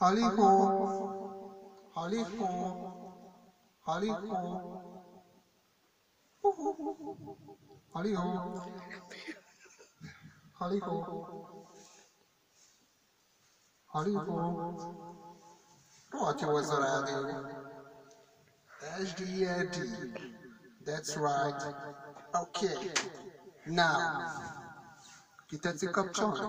Holly ho, Holly ho, Holly ho, Holly ho, Holly ho, Holly ho. Pronto, Azorado. SDRD. That's right. Okay. Now, get kita cakap macam